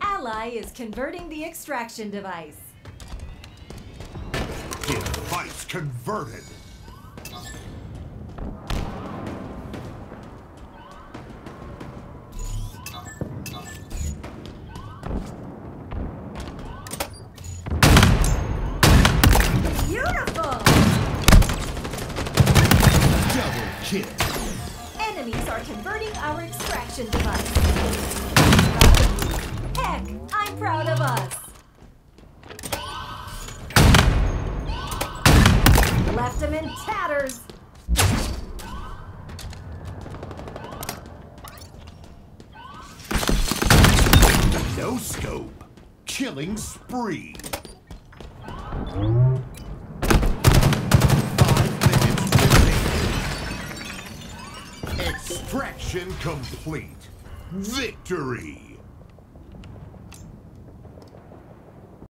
ally is converting the extraction device. Device converted. Beautiful! Double kill. Enemies are converting our extraction device. Of us. Left him in tatters. No scope. Killing spree. Extraction complete. Victory.